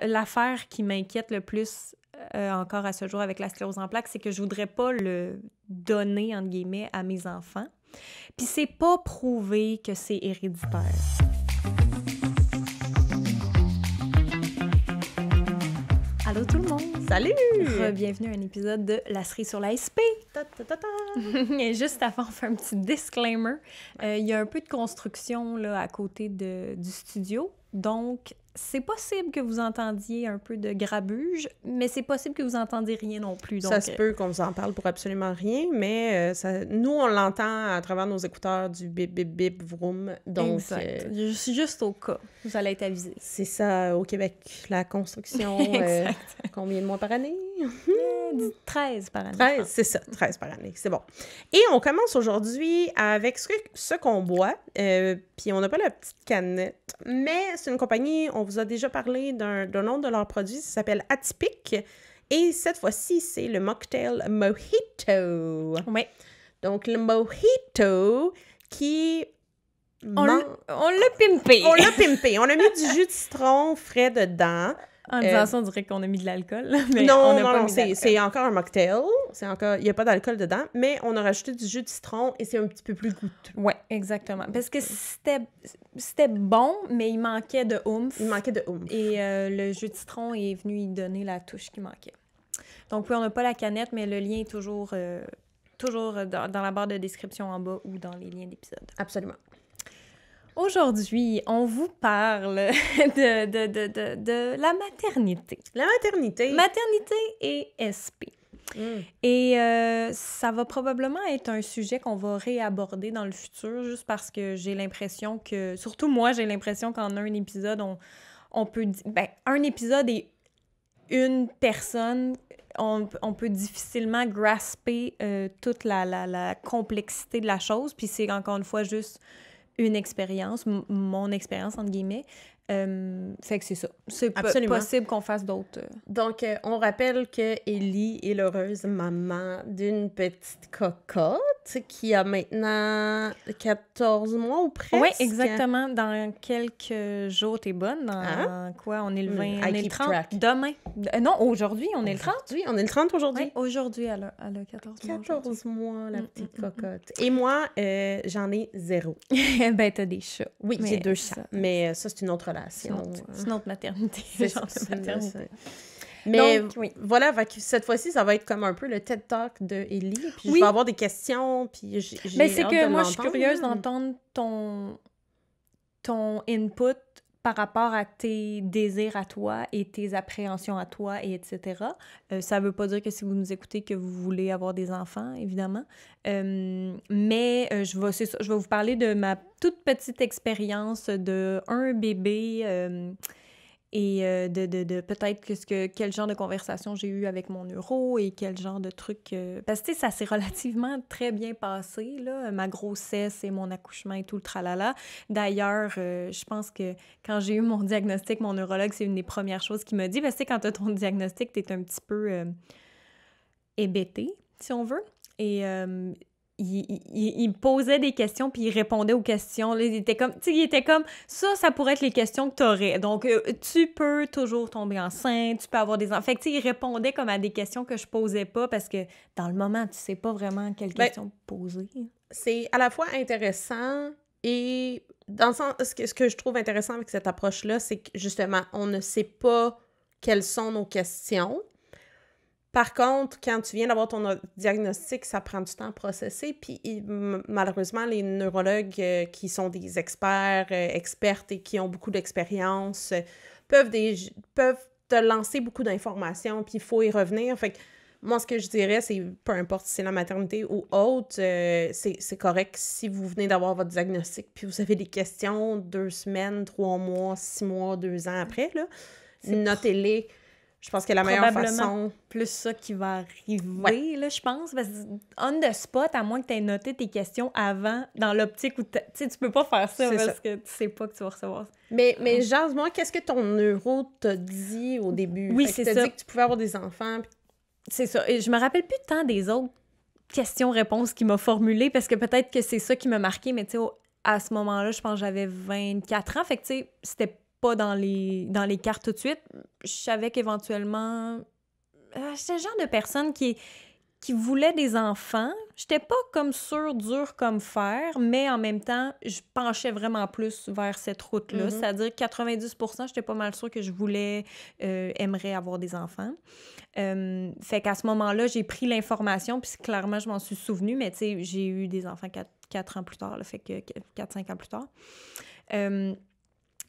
L'affaire qui m'inquiète le plus euh, encore à ce jour avec la sclérose en plaques, c'est que je voudrais pas le donner, entre guillemets, à mes enfants. Puis c'est pas prouvé que c'est héréditaire. Allô tout le monde! Salut! Bienvenue à un épisode de La cerise sur la SP. Et juste avant, on fait un petit disclaimer. Euh, Il y a un peu de construction là, à côté de, du studio. Donc, c'est possible que vous entendiez un peu de grabuge, mais c'est possible que vous entendiez rien non plus. Donc, ça se peut qu'on vous en parle pour absolument rien, mais euh, ça, nous, on l'entend à travers nos écouteurs du bip bip bip vroom. Donc, exact. Euh, juste au cas, vous allez être avisé. C'est ça, au Québec, la construction, euh, combien de mois par année? 13 par année. 13, c'est ça, 13 par année, c'est bon. Et on commence aujourd'hui avec ce, ce qu'on boit, puis on n'a pas la petite canette, mais c'est une compagnie, on vous a déjà parlé d'un nom de leur produit, ça s'appelle Atypique. Et cette fois-ci, c'est le mocktail Mojito. Oui. Donc, le Mojito qui. On l'a pimpé. On l'a pimpé. On a mis du jus de citron frais dedans. En disant euh, ça, on dirait qu'on a mis de l'alcool. Non, non, non, c'est encore un mocktail. C'est encore, il n'y a pas d'alcool dedans, mais on a rajouté du jus de citron et c'est un petit peu plus goûteux. Oui, exactement. Parce que c'était bon, mais il manquait de oomph. Il manquait de oomph. Et euh, le jus de citron est venu y donner la touche qui manquait. Donc oui, on n'a pas la canette, mais le lien est toujours, euh, toujours dans, dans la barre de description en bas ou dans les liens d'épisode. Absolument. Aujourd'hui, on vous parle de, de, de, de, la maternité. La maternité. Maternité et SP. Mm. Et euh, ça va probablement être un sujet qu'on va réaborder dans le futur, juste parce que j'ai l'impression que, surtout moi, j'ai l'impression qu'en un épisode, on, on peut... Ben, un épisode et une personne, on, on peut difficilement grasper euh, toute la, la, la complexité de la chose, puis c'est encore une fois juste une expérience, mon expérience, entre guillemets. Euh, fait que c'est ça. C'est possible qu'on fasse d'autres. Euh. Donc, euh, on rappelle que Ellie est l'heureuse maman d'une petite cocotte qui a maintenant 14 mois ou presque. Oui, exactement. Dans quelques jours, t'es bonne. Dans hein? quoi? On est le 20, on est le 30. Demain. non, aujourd'hui, on est le 30. Oui, on est le 30 aujourd'hui. aujourd'hui, elle a, elle a 14 mois. 14 mois, la mm, petite mm, mm, cocotte. Et moi, j'en ai zéro. ben, t'as des chats. Oui, j'ai deux chats. Mais ça, c'est une autre relation. C'est une autre maternité. C'est maternité. Mais voilà, cette fois-ci, ça va être comme un peu le TED Talk de Ellie. Puis je vais avoir des questions. Puis j'ai. Mais c'est que moi, je suis curieuse d'entendre ton, ton input par rapport à tes désirs à toi et tes appréhensions à toi, et etc. Euh, ça ne veut pas dire que si vous nous écoutez que vous voulez avoir des enfants, évidemment. Euh, mais euh, je, vais, je vais vous parler de ma toute petite expérience de un bébé et euh, de, de, de peut-être que, que, quel genre de conversation j'ai eu avec mon neuro et quel genre de truc. Euh, parce que ça s'est relativement très bien passé, là, ma grossesse et mon accouchement et tout le tralala. D'ailleurs, euh, je pense que quand j'ai eu mon diagnostic, mon neurologue, c'est une des premières choses qu'il m'a dit. Parce que quand tu as ton diagnostic, tu es un petit peu hébété, si on veut. Et il, posait des questions puis il répondait aux questions. il était comme, il était comme, ça, ça pourrait être les questions que tu aurais. Donc, euh, tu peux toujours tomber enceinte, tu peux avoir des enfants. Fait que, il répondait comme à des questions que je posais pas parce que dans le moment, tu sais pas vraiment quelles ben, questions poser. C'est à la fois intéressant et dans le sens, ce que, ce que je trouve intéressant avec cette approche-là, c'est que justement, on ne sait pas quelles sont nos questions. Par contre, quand tu viens d'avoir ton diagnostic, ça prend du temps à processer. Puis malheureusement, les neurologues euh, qui sont des experts, euh, expertes et qui ont beaucoup d'expérience euh, peuvent, peuvent te lancer beaucoup d'informations, puis il faut y revenir. Fait que moi, ce que je dirais, c'est peu importe si c'est la maternité ou autre, c'est correct si vous venez d'avoir votre diagnostic, puis vous avez des questions deux semaines, trois mois, six mois, deux ans après, notez-les je pense que la meilleure façon. plus ça qui va arriver, là, je pense. Parce que on the spot, à moins que tu aies noté tes questions avant, dans l'optique où tu sais, tu peux pas faire ça parce que tu sais pas que tu vas recevoir. Mais, mais genre, moi, qu'est-ce que ton neuro t'a dit au début? Oui, c'est ça. dit que tu pouvais avoir des enfants. C'est ça. Et je me rappelle plus tant des autres questions-réponses qu'il m'a formulées parce que peut-être que c'est ça qui m'a marqué, mais tu sais, à ce moment-là, je pense que j'avais 24 ans. Fait que, tu sais, c'était pas dans les, dans les cartes tout de suite. Je savais qu'éventuellement... Euh, J'étais le genre de personne qui, qui voulait des enfants. J'étais pas comme sûre, dure comme fer, mais en même temps, je penchais vraiment plus vers cette route-là. Mhm. C'est-à-dire 90 j'étais pas mal sûre que je voulais, euh, aimerais avoir des enfants. Euh, fait qu'à ce moment-là, j'ai pris l'information, puis clairement, je m'en suis souvenue, mais tu sais, j'ai eu des enfants quatre, quatre ans plus tard, là, fait que 4-5 ans plus tard. Euh,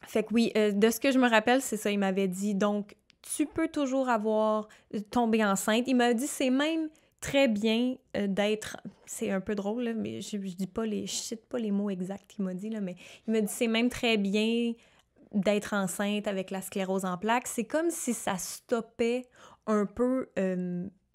fait que oui, euh, de ce que je me rappelle, c'est ça, il m'avait dit, donc, tu peux toujours avoir, euh, tomber enceinte. Il m'a dit, c'est même très bien euh, d'être, c'est un peu drôle, là, mais je, dis pas les, je cite pas les mots exacts qu'il m'a dit, là, mais il m'a dit, c'est même très bien d'être enceinte avec la sclérose en plaques. C'est comme si ça stoppait un peu,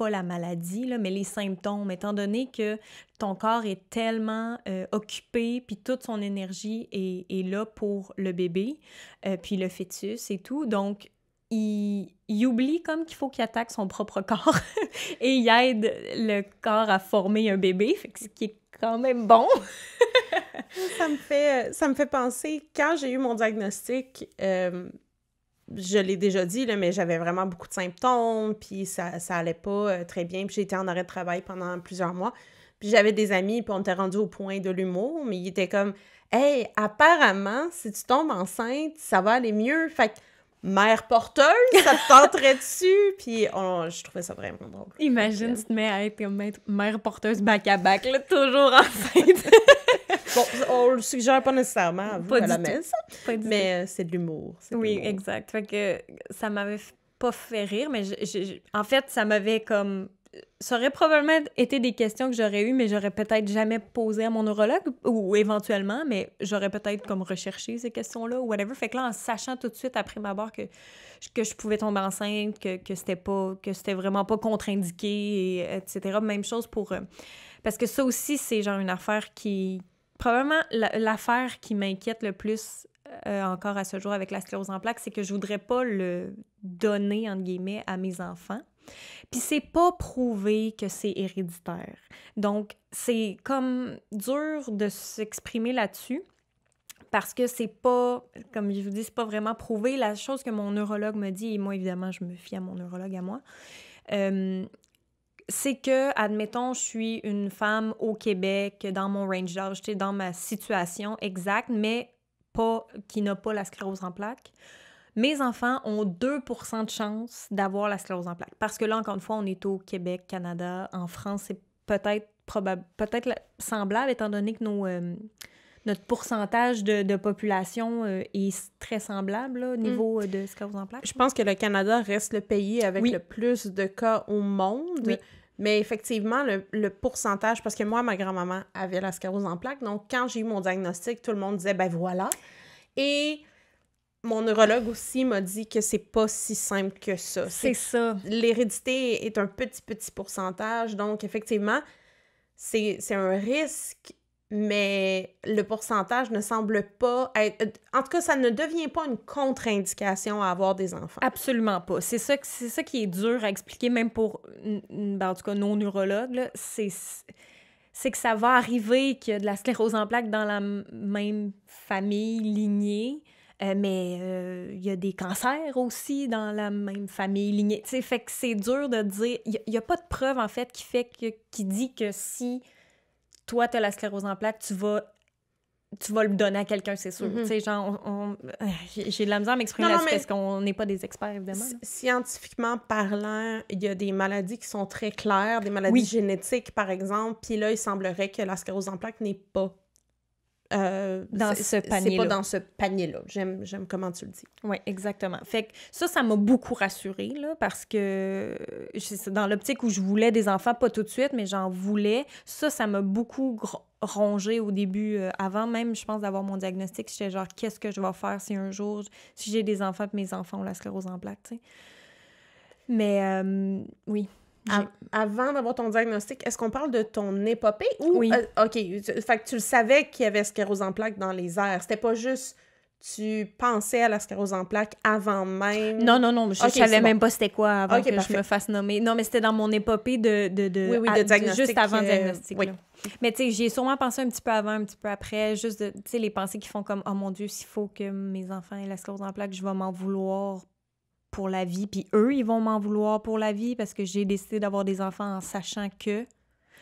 la maladie, là, mais les symptômes, étant donné que ton corps est tellement euh, occupé, puis toute son énergie est, là pour le bébé, euh, puis le fœtus et tout. Donc, il, oublie comme qu'il faut qu'il attaque son propre corps et il aide le corps à former un bébé, ce qui est quand même bon. ça me fait ça me fait penser quand j'ai eu mon diagnostic euh, je l'ai déjà dit là, mais j'avais vraiment beaucoup de symptômes puis ça ça allait pas euh, très bien puis j'ai été en arrêt de travail pendant plusieurs mois. Puis j'avais des amis puis on était rendu au point de l'humour mais ils étaient comme hey apparemment si tu tombes enceinte ça va aller mieux fait que mère porteuse ça te tenterait dessus? Puis on- je trouvais ça vraiment drôle. Imagine, tu te mets à être mère porteuse back-à-back, là, toujours enceinte. bon on le suggère pas nécessairement à vous Pas à la messe Pas mais euh, c'est de l'humour de Oui, exact. Fait que ça m'avait pas fait rire, mais je- je- je- en fait, ça m'avait comme. Ça aurait probablement été des questions que j'aurais eues, mais j'aurais peut-être jamais posé à mon neurologue, ou éventuellement, mais j'aurais peut-être comme recherché ces questions-là, ou whatever. Fait que là, en sachant tout de suite après ma barre que, que je pouvais tomber enceinte, que, que c'était pas, que c'était vraiment pas contre-indiqué, et, etc. Même chose pour. euh, parce que ça aussi, c'est genre une affaire qui. Probablement la- l'affaire qui m'inquiète le plus euh, encore à ce jour avec la sclérose en plaques, c'est que je voudrais pas le donner, entre guillemets, à mes enfants. Puis c'est pas prouvé que c'est héréditaire. Donc, c'est comme dur de s'exprimer là-dessus parce que c'est pas, comme je vous dis, c'est pas vraiment prouvé. La chose que mon neurologue me dit, et moi, évidemment, je me fie à mon neurologue à moi, euh, c'est que, admettons, je suis une femme au Québec, dans mon range d'âge, dans ma situation exacte, mais pas, qui n'a pas la sclérose en plaques. Mes enfants ont 2% de chance d'avoir la sclérose en plaques. Parce que là, encore une fois, on est au Québec, Canada, en France, c'est peut-être probable, peut-être la- semblable, étant donné que nos, euh, notre pourcentage de, de population euh, est très semblable au niveau euh, de sclérose en plaques. Je pense que le Canada reste le pays avec Oui. le plus de cas au monde. Oui. Mais effectivement, le, le pourcentage, parce que moi, ma grand-maman avait la sclérose en plaques, donc quand j'ai eu mon diagnostic, tout le monde disait, ben voilà. Et mon neurologue aussi m'a dit que c'est pas si simple que ça. C'est ça. L'hérédité est un petit, petit pourcentage, donc effectivement, c'est un risque, mais le pourcentage ne semble pas être... En tout cas, ça ne devient pas une contre-indication à avoir des enfants. Absolument pas. C'est ça, c'est ça qui est dur à expliquer, même pour, ben, en tout cas, nos neurologues. C'est, c'est que ça va arriver qu'il y a de la sclérose en plaques dans la même famille, lignée, euh, mais euh, il y a des cancers aussi dans la même famille, lignée. Tu sais, fait que c'est dur de dire... Il n'y a, pas de preuve, en fait, qui fait qui dit que si toi, tu as la sclérose en plaques, tu vas tu vas le donner à quelqu'un, c'est sûr. Mhm. Tu sais, genre, on- on- j'ai de la misère à m'exprimer là-dessus mais- parce qu'on n'est pas des experts, évidemment. Sci- Scientifiquement parlant, il y a des maladies qui sont très claires, des maladies Oui. génétiques, par exemple, puis là, il semblerait que la sclérose en plaques n'est pas... euh, Dans c'est- ce c'est panier-là. pas dans ce panier-là. J'aime j'aime comment tu le dis. Oui, exactement. Fait que ça, ça m'a beaucoup rassurée, là, parce que c'est dans l'optique où je voulais des enfants, pas tout de suite, mais j'en voulais. Ça, ça m'a beaucoup rongé au début, euh, avant même, je pense, d'avoir mon diagnostic. J'étais genre, qu'est-ce que je vais faire si un jour, si j'ai des enfants, mes enfants ont la sclérose en plaques, tu sais. Mais euh, oui. J'ai- Av- avant d'avoir ton diagnostic, est-ce qu'on parle de ton épopée ou... Oui. euh, OK, tu- fait que tu le savais qu'il y avait sclérose en plaques dans les airs. C'était pas juste tu pensais à la sclérose en plaques avant même. Non, non, non, je, savais même pas c'était quoi avant que je me fasse nommer. Non, mais c'était dans mon épopée de, de, de, oui, oui, de diagnostic, juste avant le euh, diagnostic. Oui. Mais tu sais, j'y ai sûrement pensé un petit peu avant, un petit peu après, juste tu sais, les pensées qui font comme, oh mon Dieu, s'il faut que mes enfants aient la sclérose en plaques, je vais m'en vouloir pour la vie. Puis eux, ils vont m'en vouloir pour la vie parce que j'ai décidé d'avoir des enfants en sachant que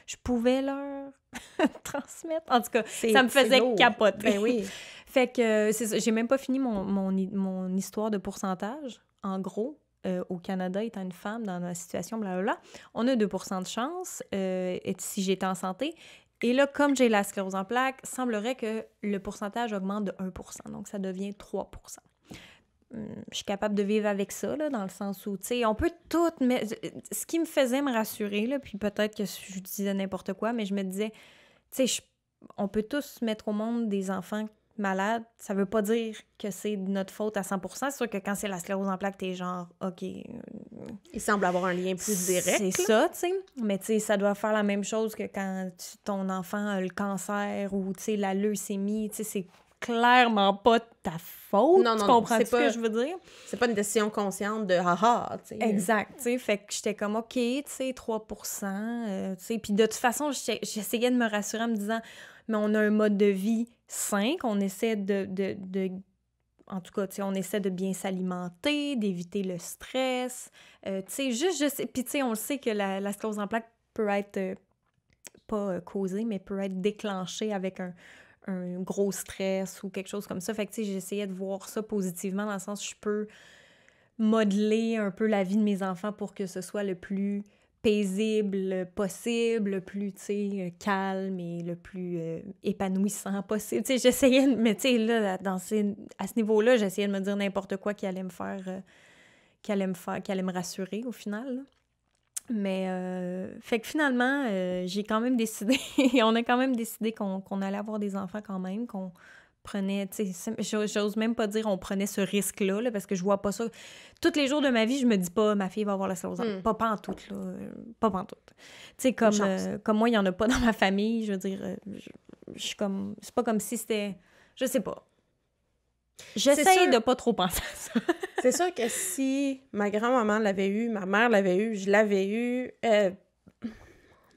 je pouvais leur transmettre. En tout cas, ça me faisait capoter. Ben oui. fait que c'est ça. J'ai même pas fini mon, mon, mon, histoire de pourcentage. En gros, euh, au Canada, étant une femme dans la situation, blablabla, on a 2% de chance euh, si j'étais en santé. Et là, comme j'ai la sclérose en plaques, semblerait que le pourcentage augmente de 1% Donc, ça devient 3 Hum, je suis capable de vivre avec ça, là, dans le sens où, tu sais, on peut tout... Mais ce qui me faisait me rassurer, là, puis peut-être que je disais n'importe quoi, mais je me disais, tu sais, on peut tous mettre au monde des enfants malades. Ça veut pas dire que c'est de notre faute à 100% C'est sûr que quand c'est la sclérose en plaques, t'es genre, OK... Euh, Il semble avoir un lien plus direct. C'est ça, tu sais. Mais tu sais, ça doit faire la même chose que quand ton enfant a le cancer ou, tu sais, la leucémie, tu sais, c'est clairement pas ta faute. Non, non, tu comprends ce que je veux dire? C'est pas une décision consciente de haha, tu sais. Exact, tu sais. Fait que j'étais comme, OK, tu sais, 3 euh, tu sais. Puis de toute façon, j'essayais de me rassurer en me disant, mais on a un mode de vie sain, on essaie de, de, de en tout cas, tu sais, on essaie de bien s'alimenter, d'éviter le stress. Euh, tu sais, juste, je sais, puis tu sais, on le sait que la, la sclérose en plaques peut être, euh, pas causée, mais peut être déclenchée avec un, un gros stress ou quelque chose comme ça. Fait que, j'essayais de voir ça positivement dans le sens où je peux modeler un peu la vie de mes enfants pour que ce soit le plus paisible possible, le plus, sais, calme et le plus euh, épanouissant possible. Tu sais, j'essayais, mais tu sais, là, dans à ce niveau-là, j'essayais de me dire n'importe quoi qui allait me faire, euh, qui allait me faire, qui allait me rassurer au final. Mais, euh, fait que finalement, euh, j'ai quand même décidé, on a quand même décidé qu'on allait avoir des enfants quand même, qu'on prenait, tu sais, j'ose même pas dire on prenait ce risque-là, parce que je vois pas ça. Tous les jours de ma vie, je me dis pas, ma fille va avoir la sclérose. Hmm. Pas, pas en tout, là. Pas en tout. Tu sais, comme, euh, comme moi, il y en a pas dans ma famille, je veux dire, je, je suis comme, c'est pas comme si c'était, je sais pas. J'essaie de pas trop penser à ça. c'est sûr que si ma grand-maman l'avait eu, ma mère l'avait eu, je l'avais eu, euh,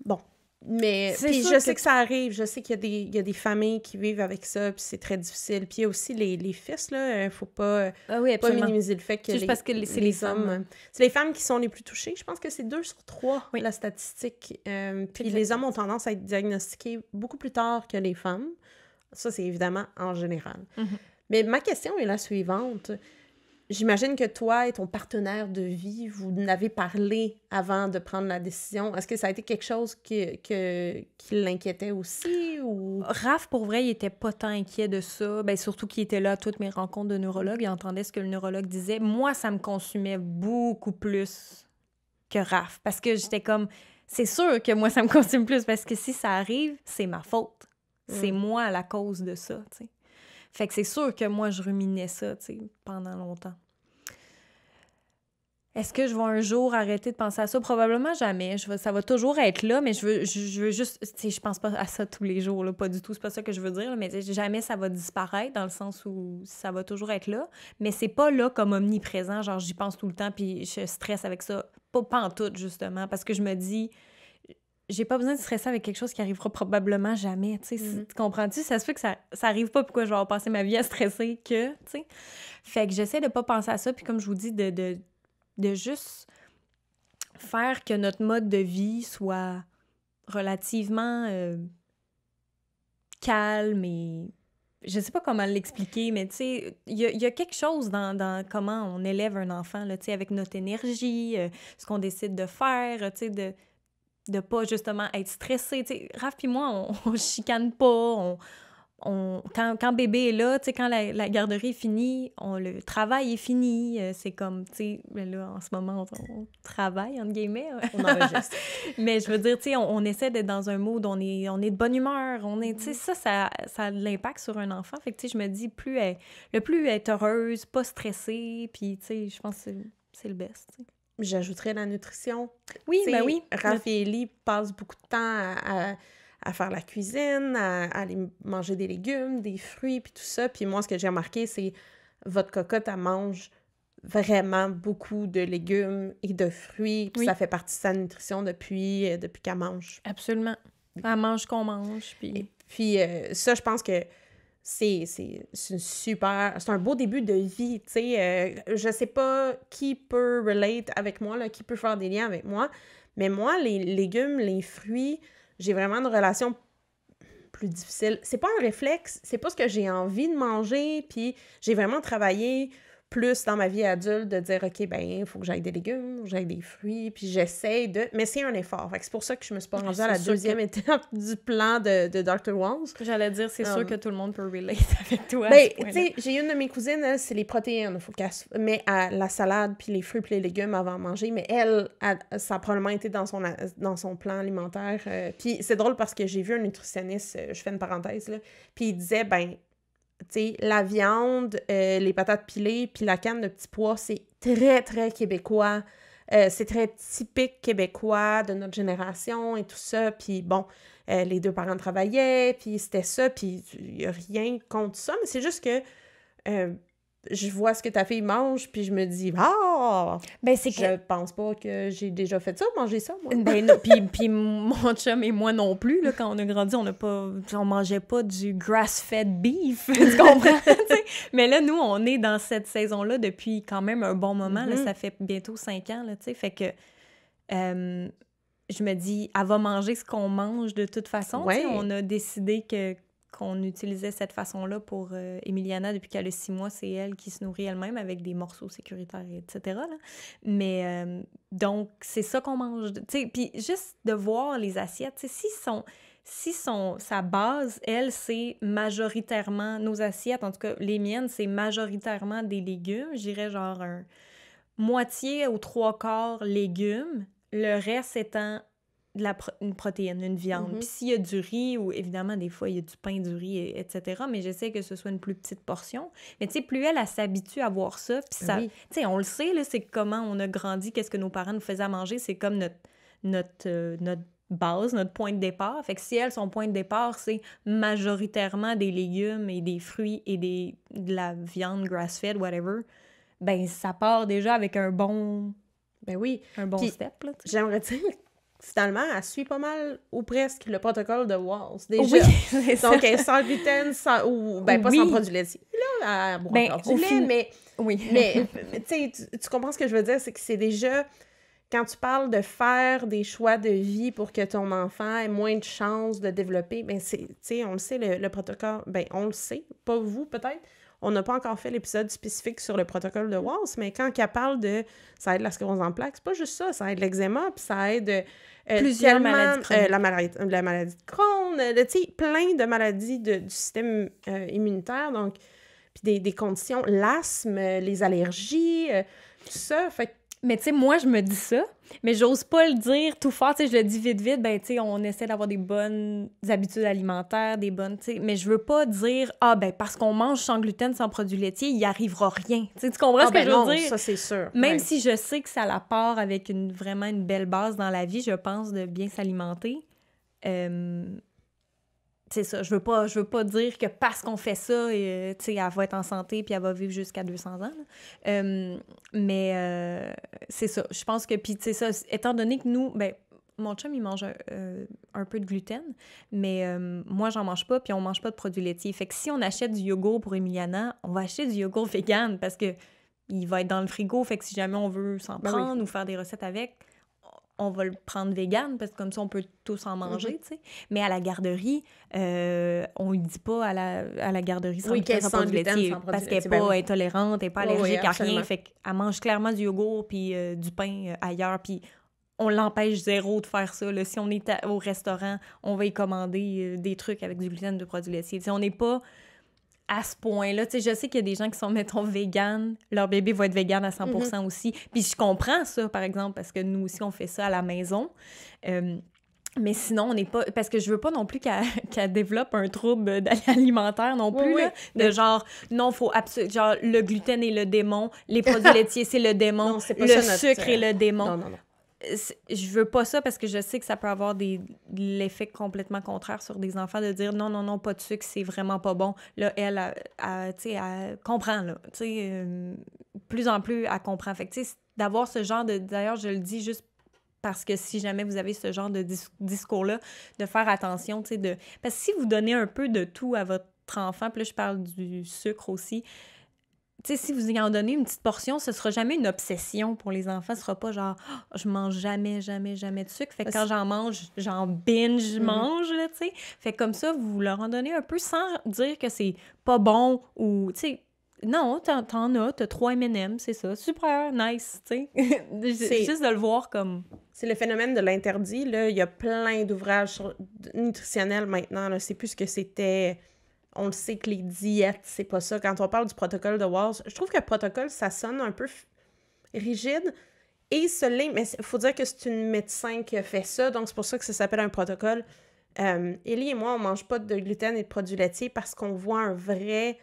bon. Mais puis je sais que... ça arrive, je sais qu'il y, y, a des familles qui vivent avec ça, puis c'est très difficile. Puis il y a aussi les, les fils, là, il faut pas, ah oui, pas minimiser le fait que Juste parce que c'est les, hommes. C'est les femmes qui sont les plus touchées. Je pense que c'est deux sur trois, la statistique. Euh, puis les hommes ont tendance à être diagnostiqués beaucoup plus tard que les femmes. Ça, c'est évidemment en général. Mm-hmm. Mais ma question est la suivante. J'imagine que toi et ton partenaire de vie, vous n'avez parlé avant de prendre la décision. Est-ce que ça a été quelque chose qui, que, qui l'inquiétait aussi ou... Raph, pour vrai, il était pas tant inquiet de ça. Ben, surtout qu'il était là à toutes mes rencontres de neurologue. Il entendait ce que le neurologue disait. Moi, ça me consumait beaucoup plus que Raph. Parce que j'étais comme... C'est sûr que moi, ça me consume plus parce que si ça arrive, c'est ma faute. C'est mm. moi la cause de ça. Fait que c'est sûr que moi, je ruminais ça, tu sais, pendant longtemps. Est-ce que je vais un jour arrêter de penser à ça? Probablement jamais. Je ça va toujours être là, mais je veux, je, veux juste. Tu je pense pas à ça tous les jours, pas du tout. C'est pas ça que je veux dire, mais jamais ça va disparaître dans le sens où ça va toujours être là. Mais c'est pas là comme omniprésent, genre j'y pense tout le temps puis je stresse avec ça. Pas, pas en tout, justement, parce que je me dis, j'ai pas besoin de stresser avec quelque chose qui arrivera probablement jamais. Tu mm-hmm. comprends-tu? Ça se fait que ça, ça arrive pas, pourquoi je vais avoir passé ma vie à stresser que, tu sais. Fait que j'essaie de pas penser à ça, puis comme je vous dis, de, de, de juste faire que notre mode de vie soit relativement euh, calme et je sais pas comment l'expliquer, mais tu sais, il y, a quelque chose dans, dans, comment on élève un enfant, là, tu sais, avec notre énergie, euh, ce qu'on décide de faire, tu sais, de de pas justement être stressé. sais, Raph puis moi, on, on, chicane pas. On, on, quand, quand bébé est là, quand la, la, garderie est finie, on, le travail est fini. Euh, c'est comme, tu sais, là, en ce moment, on, travaille, entre guillemets. On enregistre. Mais je veux dire, tu sais, on, essaie d'être dans un mood, on est, on est de bonne humeur. On est, tu sais, mm-hmm. ça, ça, ça a de l'impact sur un enfant. Fait que, tu sais, je me dis, plus le plus être heureuse, pas stressée, puis, tu sais, je pense que c'est le best, J'ajouterais la nutrition. Oui, ben oui. Raphaëlie passe beaucoup de temps à, à faire la cuisine, à, à aller manger des légumes, des fruits, puis tout ça. Puis moi, ce que j'ai remarqué, c'est votre cocotte, elle mange vraiment beaucoup de légumes et de fruits. Puis Oui. ça fait partie de sa nutrition depuis, euh, depuis qu'elle mange. Absolument. Elle mange qu'on mange, puis... Puis euh, ça, je pense que c'est super... C'est un beau début de vie, tu sais. euh, je sais pas qui peut relate avec moi, qui peut faire des liens avec moi, mais moi, les légumes, les fruits, j'ai vraiment une relation plus difficile. C'est pas un réflexe, c'est pas ce que j'ai envie de manger, puis j'ai vraiment travaillé plus dans ma vie adulte de dire OK ben il faut que j'aille des légumes, j'aille des fruits, puis j'essaie de mais c'est un effort. Fait que c'est pour ça que je me suis pas rendue à la deuxième étape du plan de, de Dr. Walls. J'allais dire, c'est Um, sûr que tout le monde peut relate avec toi. Ben, tu sais, j'ai une de mes cousines, c'est les protéines. Faut qu'elle met à la salade puis les fruits puis les légumes avant de manger. Mais elle, elle- ça a probablement été dans son, a- dans son plan alimentaire. euh, puis c'est drôle parce que j'ai vu un nutritionniste, euh, je fais une parenthèse, là, puis il disait, ben, tu sais, la viande, euh, les patates pilées puis la canne de petits pois, c'est très, très québécois. Euh, c'est très typique québécois de notre génération et tout ça. Puis bon, euh, les deux parents travaillaient, puis c'était ça, puis il n'y a rien contre ça, mais c'est juste que je vois ce que ta fille mange, puis je me dis, ah, Ben, c'est que... je pense pas que j'ai déjà fait ça, manger ça, moi. Ben non, puis, puis mon chum et moi non plus, là, quand on a grandi, on n'a pas, on mangeait pas du grass-fed beef, tu comprends? Mais là, nous, on est dans cette saison-là depuis quand même un bon moment, là, Mhm. ça fait bientôt cinq ans, là, tu sais, fait que euh, je me dis, elle va manger ce qu'on mange de toute façon. Ouais. on a décidé que qu'on utilisait cette façon-là pour euh, Emiliana depuis qu'elle a six mois, c'est elle qui se nourrit elle-même avec des morceaux sécuritaires, etc. là. Mais euh, donc, c'est ça qu'on mange. Puis juste de voir les assiettes, si son, si son, sa base, elle, c'est majoritairement, nos assiettes, en tout cas les miennes, c'est majoritairement des légumes, je dirais genre un moitié ou trois quarts légumes, le reste étant de la pro- une protéine, une viande. Mhm. Puis s'il y a du riz, ou évidemment, des fois, il y a du pain, du riz, et- etc., mais j'essaie que ce soit une plus petite portion. Mais tu sais, plus elle, elle s'habitue à voir ça, puis ça, Oui. tu sais, on le sait, là, c'est comment on a grandi, qu'est-ce que nos parents nous faisaient à manger, c'est comme notre, notre, euh, notre base, notre point de départ. Fait que si elle, son point de départ, c'est majoritairement des légumes et des fruits et des, de la viande grass-fed, whatever, ben ça part déjà avec un bon, Ben oui, un bon step, là, j'aimerais dire, finalement, elle suit pas mal ou presque le protocole de Walls, déjà. Oui. Donc, elle est sans gluten, sans, ou, ben, pas sans produits laitiers. Là, elle boit Ben, encore au du lait, fin- mais Oui. Mais, mais, tu comprends ce que je veux dire, c'est que c'est déjà quand tu parles de faire des choix de vie pour que ton enfant ait moins de chances de développer, ben c'est, tu sais, on le sait, le, le protocole, ben on le sait, pas vous peut-être. On n'a pas encore fait l'épisode spécifique sur le protocole de Walls, mais quand elle parle de ça aide la sclérose en plaques, c'est pas juste ça, ça aide l'eczéma, puis ça aide euh, Plusieurs tellement, maladies euh, la, maladie, la maladie de Crohn, euh, sais, plein de maladies de- du système euh, immunitaire, donc puis des, des conditions, l'asthme, euh, les allergies, euh, tout ça. Fait Mais tu sais, moi, je me dis ça, mais j'ose pas le dire tout fort. Tu sais, je le dis vite, vite. Ben, tu sais, on essaie d'avoir des bonnes habitudes alimentaires, des bonnes, tu sais. Mais je veux pas dire, ah, ben, parce qu'on mange sans gluten, sans produits laitiers, il y arrivera rien. Tu sais, tu comprends Ah, ce que ben je veux non, dire? ça c'est sûr. Même Ouais. si je sais que ça la part avec une, vraiment une belle base dans la vie, je pense, de bien s'alimenter. Euh, c'est ça, je veux pas je veux pas dire que parce qu'on fait ça, euh, tu sais, elle va être en santé puis elle va vivre jusqu'à 200 ans. Euh, mais euh, c'est ça, je pense que puis ça, étant donné que nous ben mon chum, il mange un, euh, un peu de gluten, mais euh, moi, j'en mange pas, puis on mange pas de produits laitiers. Fait que si on achète du yogourt pour Emiliana, on va acheter du yogourt vegan parce que il va être dans le frigo. Fait que si jamais on veut s'en Ben oui. prendre ou faire des recettes avec, on va le prendre vegan parce que comme ça, on peut tous en manger, Mhm. tu sais. Mais à la garderie, euh, on ne dit pas à la, à la garderie sans Oui, qu'elle sans produits parce qu'elle n'est ben pas oui. intolérante, elle n'est pas Oui, oui, allergique à rien. Fait qu'elle mange clairement du yogourt puis euh, du pain euh, ailleurs. Puis on l'empêche zéro de faire ça. là. Si on est à- au restaurant, on va y commander des trucs avec du gluten, de produits laitiers. Tu sais, on n'est pas à ce point-là. Tu sais, je sais qu'il y a des gens qui sont, mettons, vegan. Leur bébé va être vegan à 100% aussi. Puis je comprends ça, par exemple, parce que nous aussi, on fait ça à la maison. Euh, mais sinon, on n'est pas... Parce que je veux pas non plus qu'elle développe un trouble alimentaire non plus, oui. là. De genre, non, faut absolument... Genre, le gluten est le démon, les produits laitiers, c'est le démon, Non, c'est pas le ça sucre euh, est le démon. Non, non, non. Je veux pas ça parce que je sais que ça peut avoir des l'effet complètement contraire sur des enfants de dire non non non pas de sucre c'est vraiment pas bon. Là elle comprend là. Tu sais euh, plus en plus elle comprend. Fait tu sais d'avoir ce genre de d'ailleurs je le dis juste parce que si jamais vous avez ce genre de discours là de faire attention tu sais de parce que si vous donnez un peu de tout à votre enfant puis là je parle du sucre aussi sais, si vous y en donnez une petite portion, ce sera jamais une obsession pour les enfants. Ce sera pas genre, oh, je mange jamais, jamais, jamais de sucre. Fait que quand j'en mange, j'en binge, je mm-hmm. mange, tu sais. Fait comme ça, vous leur en donnez un peu sans dire que c'est pas bon ou, tu sais, non, t'en as, t'as trois M&M, c'est ça. Super, nice, tu sais. c'est juste de le voir comme... C'est le phénomène de l'interdit, là. Il y a plein d'ouvrages nutritionnels maintenant, là. C'est plus ce que c'était on le sait que les diètes, c'est pas ça. Quand on parle du protocole de Walls, je trouve que le protocole, ça sonne un peu rigide. Et ce mais il faut dire que c'est une médecin qui a fait ça, donc c'est pour ça que ça s'appelle un protocole. Euh, Ellie et moi, on mange pas de gluten et de produits laitiers parce qu'on voit un vrai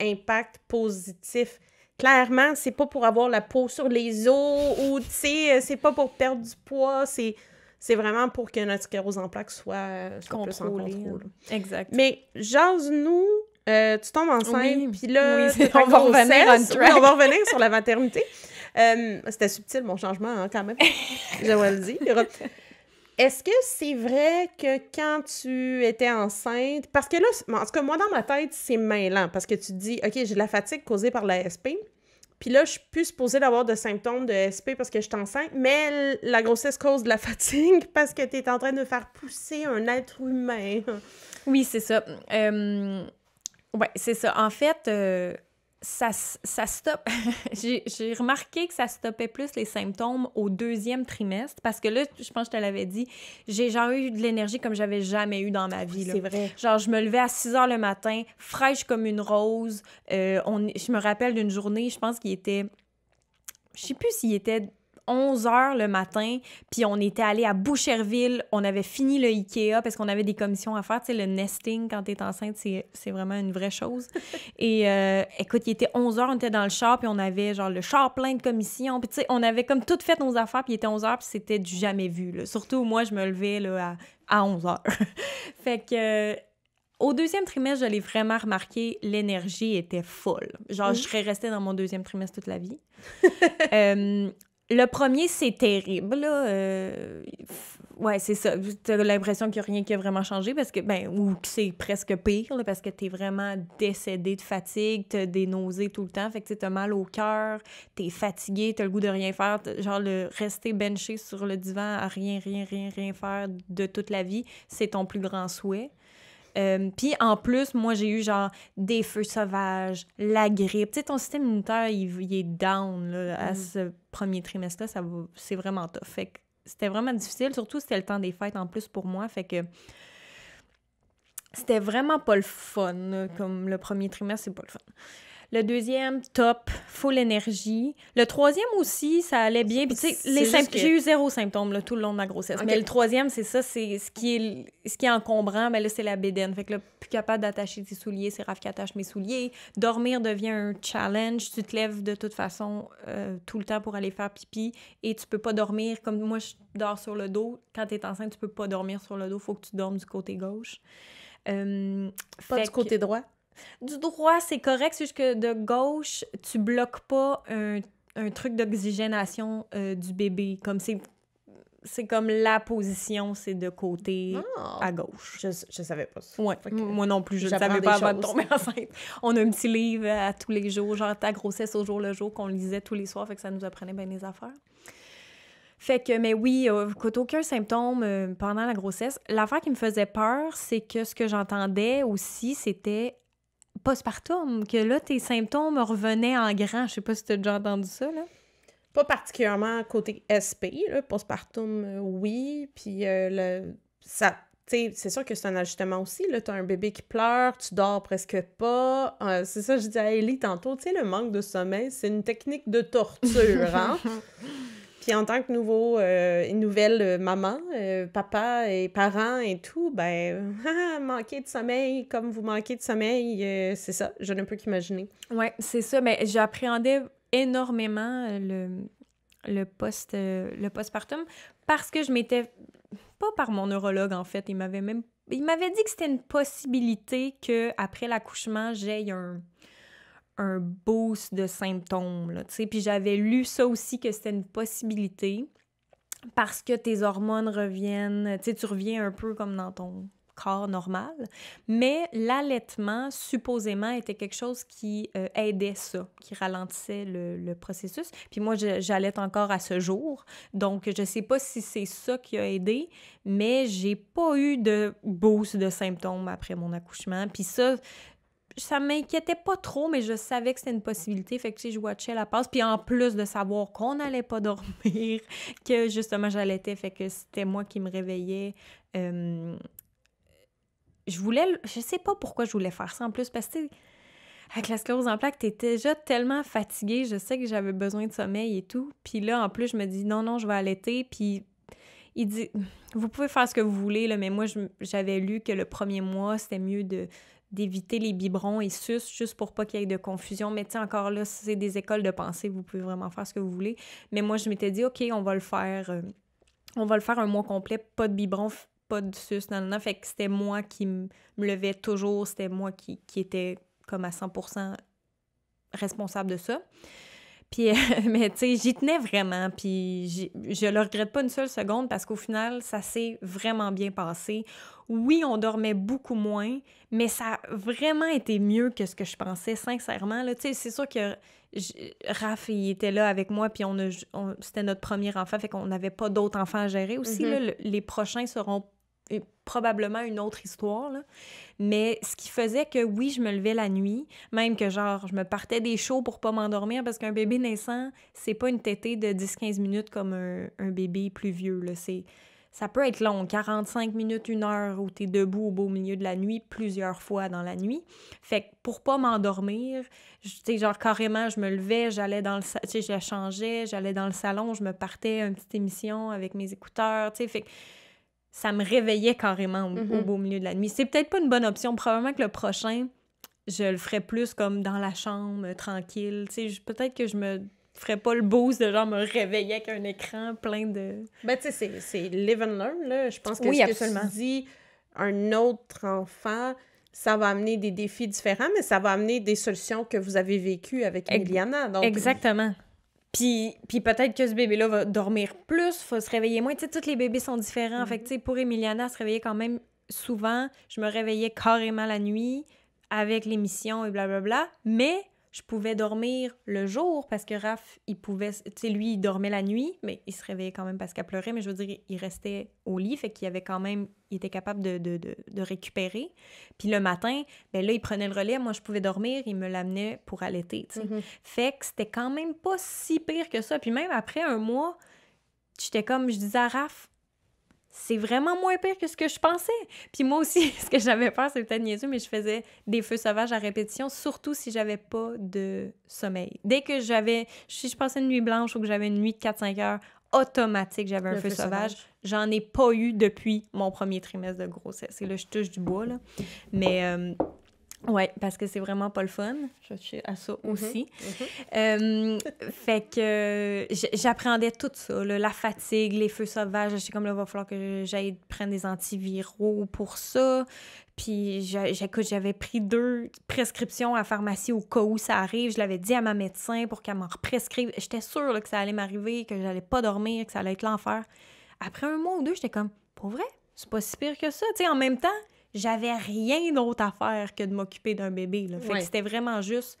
impact positif. Clairement, c'est pas pour avoir la peau sur les os ou, tu sais, c'est pas pour perdre du poids, c'est c'est vraiment pour que notre sclérose en plaques soit, soit plus en contrôle. Exact. Mais jase-nous, euh, tu tombes enceinte, puis là, on, va revenir on va revenir sur la maternité. Euh, c'était subtil, mon changement, hein, quand même. Je vais le dire. Est-ce que c'est vrai que quand tu étais enceinte, parce que là, en tout cas, moi, dans ma tête, c'est mêlant, parce que tu te dis, OK, j'ai de la fatigue causée par la SP, puis là, je suis plus supposée d'avoir de symptômes de SP parce que je suis enceinte, mais la grossesse cause de la fatigue parce que tu es en train de faire pousser un être humain. Oui, c'est ça. Euh, ouais, c'est ça. En fait, euh, ça, ça stoppe. j'ai remarqué que ça stoppait plus les symptômes au deuxième trimestre parce que là, je pense que je te l'avais dit, j'ai genre eu de l'énergie comme j'avais jamais eu dans ma vie. C'est vrai. Genre, je me levais à 6 heures le matin, fraîche comme une rose. Euh, on, je me rappelle d'une journée, je pense qu'il était. Je sais plus s'il était 11 heures le matin, puis on était allé à Boucherville, on avait fini le Ikea parce qu'on avait des commissions à faire. Tu sais, le nesting quand t'es enceinte, c'est vraiment une vraie chose. Et euh, écoute, il était 11 heures, on était dans le char, puis on avait genre le char plein de commissions. Puis tu sais, on avait comme tout fait nos affaires, puis il était 11 heures, puis c'était du jamais vu. Là. Surtout moi, je me levais là, à, à 11 heures. fait que. Au deuxième trimestre, je l'ai vraiment remarqué, l'énergie était folle. Genre, je serais restée dans mon deuxième trimestre toute la vie. euh, le premier, c'est terrible, là. Euh, ouais, c'est ça. T'as l'impression qu'il n'y a rien qui a vraiment changé parce que, ben, ou que c'est presque pire, parce que t'es vraiment décédé de fatigue, t'as des nausées tout le temps, fait que t'as mal au cœur, t'es fatigué, t'as le goût de rien faire, genre le rester benché sur le divan à rien, rien, rien, rien faire de toute la vie, c'est ton plus grand souhait. Euh, puis en plus, moi, j'ai eu genre des feux sauvages, la grippe. Tu sais, ton système immunitaire, il, est down là, à mm. ce premier trimestre-là. C'est vraiment tough. Fait que c'était vraiment difficile. Surtout, c'était le temps des fêtes en plus pour moi. Fait que c'était vraiment pas le fun. comme le premier trimestre, c'est pas le fun. Le deuxième, top, full énergie. Le troisième aussi, ça allait bien. Puis, tu sais, les j'ai eu zéro symptôme là, tout le long de ma grossesse. Mais le troisième, c'est ça, c'est ce qui est ce qui est encombrant, mais là, c'est la bédaine. Fait que là, plus capable d'attacher tes souliers, c'est Raph qui attache mes souliers. Dormir devient un challenge. Tu te lèves de toute façon euh, tout le temps pour aller faire pipi et tu peux pas dormir comme moi, je dors sur le dos. Quand tu es enceinte, tu peux pas dormir sur le dos. Faut que tu dormes du côté gauche. Euh, pas du côté droit? Du droit, c'est correct, c'est juste que de gauche, tu bloques pas un, truc d'oxygénation euh, du bébé. Comme c'est c'est comme la position, c'est de côté ah! à gauche. Je, je savais pas ça. Ouais, moi non plus, je ne savais pas avant de tomber enceinte. On a un petit livre à tous les jours, genre ta grossesse au jour le jour, qu'on lisait tous les soirs, fait que ça nous apprenait bien les affaires. Fait que, mais oui, euh, aucun symptôme euh, pendant la grossesse. L'affaire qui me faisait peur, c'est que ce que j'entendais aussi, c'était postpartum, que là, tes symptômes revenaient en grand. Je sais pas si tu as déjà entendu ça, là. Pas particulièrement côté SP, là. Postpartum, euh, oui. Puis euh, le, ça, c'est sûr que c'est un ajustement aussi. Tu as un bébé qui pleure, tu dors presque pas. Euh, c'est ça, je disais à Ellie tantôt, tu sais, le manque de sommeil, c'est une technique de torture, hein? Puis en tant que nouveau, euh, nouvelle euh, maman, euh, papa et parent et tout, ben, manquer de sommeil comme vous manquez de sommeil, c'est ça, je ne peux qu'imaginer. Ouais, c'est ça. Mais j'appréhendais énormément le, le post le postpartum parce que je m'étais pas par mon neurologue en fait, il m'avait même il m'avait dit que c'était une possibilité que après l'accouchement, j'aie un un boost de symptômes là, puis j'avais lu ça aussi que c'était une possibilité parce que tes hormones reviennent, tu reviens un peu comme dans ton corps normal. Mais l'allaitement, supposément, était quelque chose qui euh, aidait ça, qui ralentissait le, processus. Puis moi, j'allaite encore à ce jour. Donc, je sais pas si c'est ça qui a aidé, mais j'ai pas eu de boost de symptômes après mon accouchement. Puis ça, ça m'inquiétait pas trop, mais je savais que c'était une possibilité. Fait que, tu sais, je watchais la passe. Puis en plus de savoir qu'on n'allait pas dormir, que justement j'allaitais, fait que c'était moi qui me réveillais. Euh, je voulais, je sais pas pourquoi je voulais faire ça en plus, parce que avec la sclérose en plaques, t'es déjà tellement fatiguée, je sais que j'avais besoin de sommeil et tout. Puis là, en plus, je me dis non, non, je vais allaiter. Puis il dit, vous pouvez faire ce que vous voulez, là, mais moi, j'avais lu que le premier mois, c'était mieux de d'éviter les biberons et sus juste pour pas qu'il y ait de confusion. Mais tu encore là, c'est des écoles de pensée, vous pouvez vraiment faire ce que vous voulez. Mais moi, je m'étais dit, OK, on va le faire. Euh, on va le faire un mois complet, pas de biberon, pas de sus, non, non, Fait que c'était moi qui me levais toujours, c'était moi qui, qui était comme à 100% responsable de ça. Puis, mais tu sais, j'y tenais vraiment, puis je le regrette pas une seule seconde parce qu'au final, ça s'est vraiment bien passé. Oui, on dormait beaucoup moins, mais ça a vraiment été mieux que ce que je pensais, sincèrement. Tu sais, c'est sûr que Raph, il était là avec moi, puis on, c'était notre premier enfant, fait qu'on n'avait pas d'autres enfants à gérer aussi. Mm-hmm. les prochains seront probablement une autre histoire, là. Mais ce qui faisait que oui, je me levais la nuit, même que genre, je me partais des shows pour pas m'endormir parce qu'un bébé naissant, c'est pas une tétée de 10-15 minutes comme un, un, bébé plus vieux, là. C'est, ça peut être long, 45 minutes, une heure où t'es debout au beau milieu de la nuit plusieurs fois dans la nuit. Fait que pour pas m'endormir, tu sais, genre carrément, je me levais, j'allais dans le... Tu sais, je j'allais dans le salon, je me partais une petite émission avec mes écouteurs, tu sais, fait que ça me réveillait carrément au, mm-hmm. beau milieu de la nuit. C'est peut-être pas une bonne option. Probablement que le prochain, je le ferais plus comme dans la chambre, tranquille. peut-être que je me ferais pas le boost de genre me réveiller avec un écran plein de... Ben, tu sais, c'est live and learn, là. Je pense que oui, ce absolument. que tu dis, un autre enfant, ça va amener des défis différents, mais ça va amener des solutions que vous avez vécues avec Emiliana. Donc... Exactement. Puis, puis peut-être que ce bébé-là va dormir plus, faut se réveiller moins. Tu sais, tous les bébés sont différents. Fait que, tu sais, pour Emiliana, se réveiller quand même souvent. Je me réveillais carrément la nuit avec l'émission et blablabla. Mais je pouvais dormir le jour parce que Raph, il pouvait, tu sais, lui, il dormait la nuit, mais il se réveillait quand même parce qu'elle pleurait, mais je veux dire, il restait au lit, fait qu'il avait quand même, il était capable de, de, de, récupérer. Puis le matin, ben là, il prenait le relais, moi, je pouvais dormir, il me l'amenait pour allaiter, tu sais. Mm-hmm. Fait que c'était quand même pas si pire que ça. Puis même après un mois, j'étais comme, je disais à Raph, c'est vraiment moins pire que ce que je pensais. Puis moi aussi, ce que j'avais peur, c'est peut-être niaiseux, mais je faisais des feux sauvages à répétition, surtout si j'avais pas de sommeil. Dès que j'avais, si je passais une nuit blanche ou que j'avais une nuit de 4-5 heures, automatique, j'avais un feu, sauvage. J'en ai pas eu depuis mon premier trimestre de grossesse. Et là, je touche du bois, là. Mais... Euh, Ouais, parce que c'est vraiment pas le fun. Je suis à ça mhm, aussi. Mhm. fait que j'appréhendais tout ça, la fatigue, les feux sauvages. J'étais comme là, il va falloir que j'aille prendre des antiviraux pour ça. Puis j'écoute, j'avais pris deux prescriptions à la pharmacie au cas où ça arrive. Je l'avais dit à ma médecin pour qu'elle m'en prescrive. J'étais sûre que ça allait m'arriver, que j'allais pas dormir, que ça allait être l'enfer. Après un mois ou deux, j'étais comme, pour vrai, c'est pas si pire que ça. Tu sais, en même temps, j'avais rien d'autre à faire que de m'occuper d'un bébé. Là. Fait que c'était vraiment juste,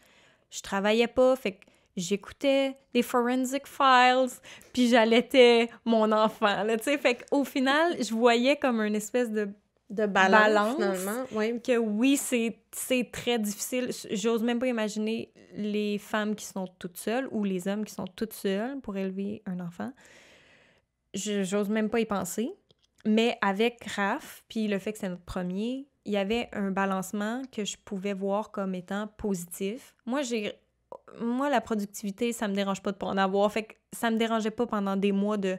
je travaillais pas, fait que j'écoutais des forensic files, puis j'allaitais mon enfant. Là, fait qu'au final, je voyais comme une espèce de de balance, finalement. Que oui, c'est très difficile. J'ose même pas imaginer les femmes qui sont toutes seules ou les hommes qui sont toutes seules pour élever un enfant. J'ose même pas y penser. Mais avec Raph, puis le fait que c'est notre premier, il y avait un balancement que je pouvais voir comme étant positif. Moi, j'ai moi la productivité, ça me dérange pas de pas en avoir. Fait que ça me dérangeait pas pendant des mois de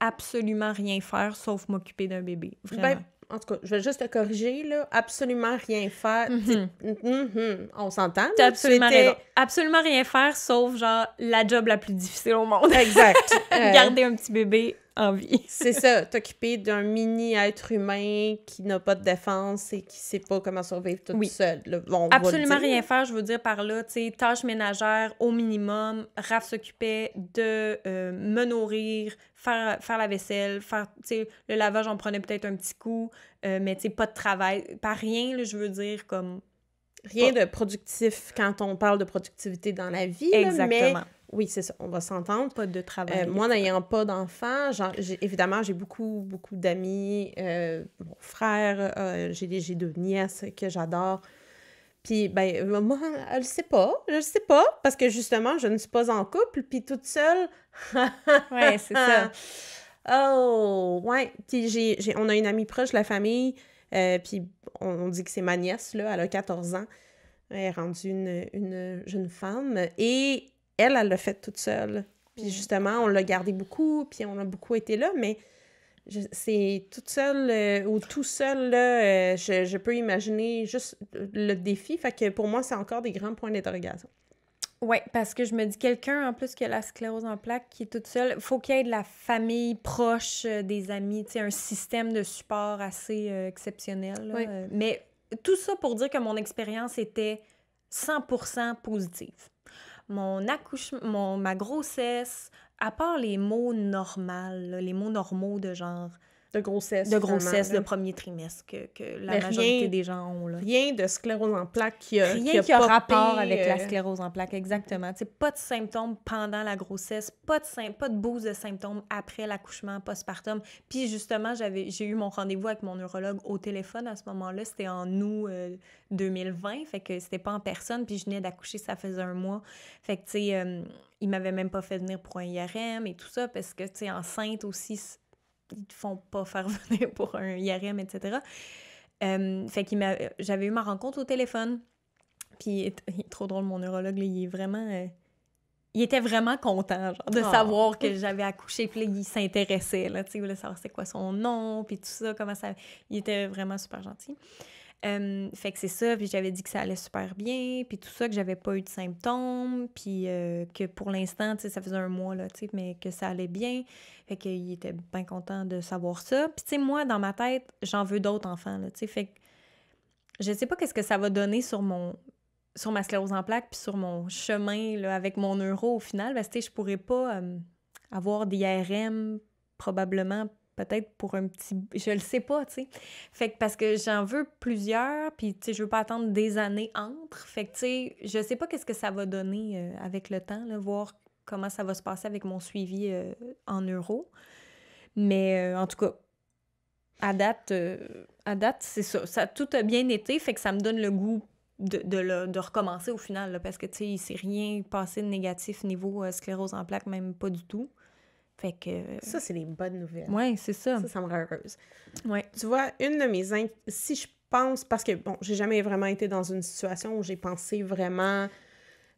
absolument rien faire sauf m'occuper d'un bébé. Vraiment. Ben, en tout cas, je vais juste te corriger, là, absolument rien faire. Mhm. Mhm, on s'entend. T'as absolument raison. Absolument rien faire, sauf, genre, la job la plus difficile au monde. Exact. Euh, Garder un petit bébé en vie. C'est ça, t'occuper d'un mini-être humain qui n'a pas de défense et qui sait pas comment survivre toute Oui. là. On le Absolument rien faire, je veux dire par là, tu sais, tâches ménagères au minimum. Raph s'occupait de euh, me nourrir, faire, faire la vaisselle, faire, tu sais, le lavage, j'en prenais peut-être un petit coup, euh, mais tu sais, pas de travail. Pas rien, là, je veux dire, comme... Rien de productif quand on parle de productivité dans la vie. là, Exactement. mais oui, c'est ça, on va s'entendre. Pas de travail. Euh, moi, n'ayant pas d'enfants, évidemment, j'ai beaucoup, beaucoup d'amis, euh, mon frère, euh, j'ai deux nièces que j'adore. Puis, ben, euh, moi, elle le sait pas, je le sais pas, parce que justement, je ne suis pas en couple, puis toute seule. Ouais, c'est ça. Oh, ouais. Puis, on a une amie proche de la famille, puis on, on dit que c'est ma nièce, là, elle a 14 ans. Elle est rendue une, une jeune femme, et elle, elle l'a fait toute seule. Puis justement, on l'a gardé beaucoup, puis on a beaucoup été là, mais c'est toute seule euh, ou tout seul, là, euh, je, je peux imaginer juste le défi. Fait que pour moi, c'est encore des grands points d'interrogation. Ouais, parce que je me dis, quelqu'un en plus qui a la sclérose en plaques, qui est toute seule, faut qu'il y ait de la famille proche, euh, des amis, tu sais, un système de support assez euh, exceptionnel. là. Oui. Euh, mais tout ça pour dire que mon expérience était 100% positive. Mon accouchement, ma grossesse, à part les mots normaux, les mots normaux de genre De grossesse. de grossesse, là. de premier trimestre que, que la Mais majorité rien- des gens ont. Là. Rien de sclérose en plaques qui a, Rien qui a rapport avec la euh, sclérose en plaques, exactement. Tu sais, pas de symptômes pendant la grossesse, pas de, sym- pas de boost de symptômes après l'accouchement postpartum. Puis justement, j'avais, j'ai eu mon rendez-vous avec mon neurologue au téléphone à ce moment-là. C'était en août euh, 2020, fait que c'était pas en personne. Puis je venais d'accoucher, ça faisait un mois. Fait que, tu sais, euh, il m'avait même pas fait venir pour un IRM et tout ça, parce que, tu sais, enceinte aussi, ils te font pas faire venir pour un IRM, etc. Euh, fait qu'il m'a... J'avais eu ma rencontre au téléphone. Puis il est, il est trop drôle, mon neurologue, là, il est vraiment... euh, il était vraiment content, genre, de Oh. savoir que j'avais accouché. Puis là, il s'intéressait, là, tu sais, il voulait savoir c'est quoi son nom, puis tout ça, comment ça... Il était vraiment super gentil. Fait que c'est ça, puis j'avais dit que ça allait super bien, puis tout ça, que j'avais pas eu de symptômes, puis euh, que pour l'instant, tu sais, ça faisait un mois, là, mais que ça allait bien. Fait qu'il était bien content de savoir ça. Puis tu sais, moi, dans ma tête, j'en veux d'autres enfants, là, tu sais, fait que je sais pas qu'est-ce que ça va donner sur mon sur ma sclérose en plaques puis sur mon chemin là, avec mon neuro au final parce que je pourrais pas avoir des IRM probablement peut-être pour un petit je le sais pas tu sais fait que parce que j'en veux plusieurs puis tu sais je veux pas attendre des années entre fait que tu sais je sais pas qu'est-ce que ça va donner euh, avec le temps là, voir comment ça va se passer avec mon suivi euh, en neuro mais euh, en tout cas à date, à date, c'est ça. Tout a bien été, fait que ça me donne le goût de, de, recommencer au final, parce que, tu sais, il s'est rien passé de négatif niveau sclérose en plaques, même pas du tout. Fait que... euh, Ça, c'est les bonnes nouvelles. ouais, c'est ça. Ça, ça me rend heureuse. Ouais. Tu vois, une de mes... in- Si je pense... Parce que, bon, j'ai jamais vraiment été dans une situation où j'ai pensé vraiment,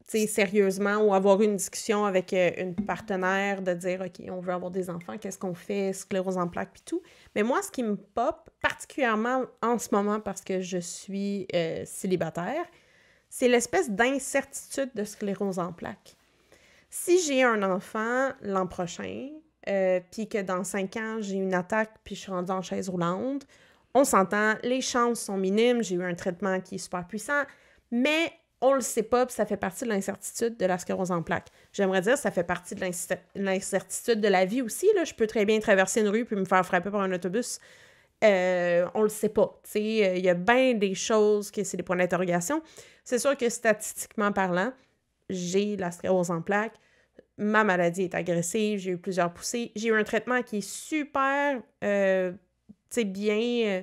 tu sais, sérieusement, ou avoir une discussion avec euh, une partenaire de dire, OK, on veut avoir des enfants, qu'est-ce qu'on fait, sclérose en plaques, puis tout. Mais moi, ce qui me pop, particulièrement en ce moment parce que je suis euh, célibataire, c'est l'espèce d'incertitude de sclérose en plaques. Si j'ai un enfant l'an prochain, euh, puis que dans cinq ans, j'ai une attaque, puis je suis rendue en chaise roulante, on s'entend, les chances sont minimes, j'ai eu un traitement qui est super puissant, mais on le sait pas, puis ça fait partie de l'incertitude de la sclérose en plaques. J'aimerais dire, ça fait partie de l'incer- l'incertitude de la vie aussi. Là. Je peux très bien traverser une rue puis me faire frapper par un autobus. Euh, on le sait pas. Il y a bien des choses que c'est des points d'interrogation. C'est sûr que statistiquement parlant, j'ai la sclérose en plaques. Ma maladie est agressive, j'ai eu plusieurs poussées. J'ai eu un traitement qui est super, euh, tu sais, bien, euh,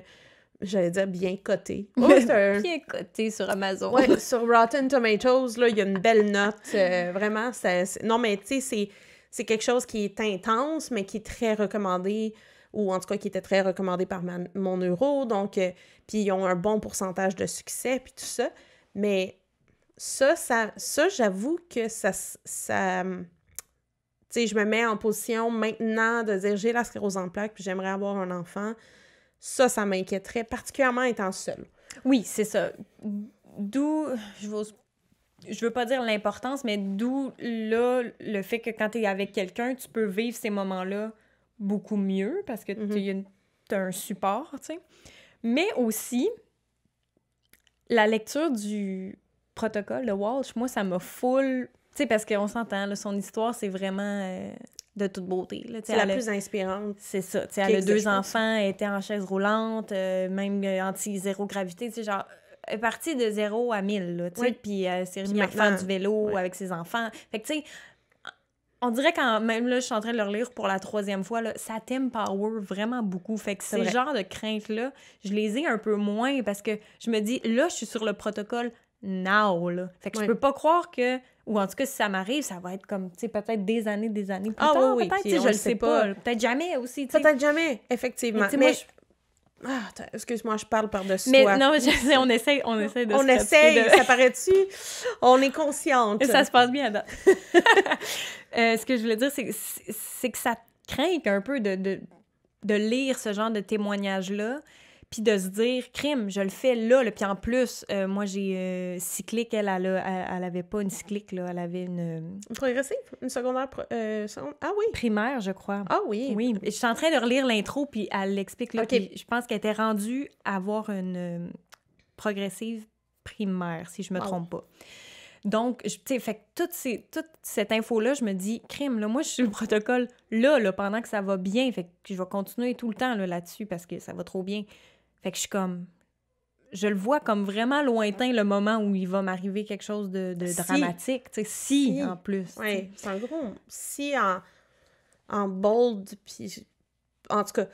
j'allais dire bien coté. Oh, c'est un- Bien coté sur Amazon. Ouais, sur Rotten Tomatoes, là, il y a une belle note. euh, vraiment, ça- c'est- non, mais tu sais, c'est- c'est quelque chose qui est intense, mais qui est très recommandé, ou en tout cas qui était très recommandé par ma- mon neuro. Donc, euh, puis ils ont un bon pourcentage de succès, puis tout ça. Mais ça, ça, ça j'avoue que ça... ça tu sais, je me mets en position maintenant de dire j'ai la sclérose en plaques, puis j'aimerais avoir un enfant. Ça, ça m'inquiéterait, particulièrement étant seule. Oui, c'est ça. D'où, je veux, je veux pas dire l'importance, mais d'où là le fait que quand tu es avec quelqu'un, tu peux vivre ces moments-là beaucoup mieux parce que tu as un support, tu sais. Mais aussi, la lecture du protocole de Walsh, moi, ça m'a full. Tu sais, parce qu'on s'entend, son histoire, c'est vraiment euh, de toute beauté. C'est la plus inspirante. C'est ça. Tu sais, elle a deux enfants, elle était en chaise roulante, euh, même euh, anti-zéro gravité. Tu sais, genre, elle est partie de zéro à mille, là, tu sais, puis elle s'est remise à faire du vélo avec ses enfants. Fait que, tu sais, on dirait quand même là, je suis en train de le relire pour la troisième fois, là, ça power vraiment beaucoup. Fait que ces genres de craintes-là, je les ai un peu moins parce que je me dis, là, je suis sur le protocole now, là. Fait que je peux pas croire que, ou en tout cas, si ça m'arrive, ça va être comme, tu sais, peut-être des années, des années plus ah, tard, oui, peut-être, je le sais pas. Peut-être jamais aussi, Peut-être jamais, effectivement. Mais, Ah, excuse-moi, je parle par-dessus Mais non, je sais, on essaie, on essaie de On essaie, ça paraît-tu? On est consciente. Et ça se passe bien, euh, ce que je voulais dire, c'est que ça craint un peu de, de, de lire ce genre de témoignages-là puis de se dire crime je le fais là, puis en plus euh, moi j'ai euh, cyclique elle, elle, elle, avait pas une cyclique là. Elle avait une progressive? Une secondaire ah oui! Primaire je crois. Ah oui! Oui. Je suis en train de relire l'intro puis elle l'explique là. Je pense qu'elle était rendue à avoir une progressive primaire si je me trompe pas. Donc, tu sais, fait toute, ces, toute cette info-là, je me dis, crime, là, moi, je suis le protocole là, là, pendant que ça va bien. Fait que je vais continuer tout le temps là, là-dessus parce que ça va trop bien. Fait que je suis comme. Je le vois comme vraiment lointain le moment où il va m'arriver quelque chose de, dramatique. Si, en plus. Oui, c'est un gros. Si en, en bold, puis. En tout cas.